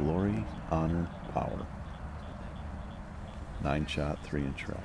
Glory, Honor, Power. Nine shot, three inch rack.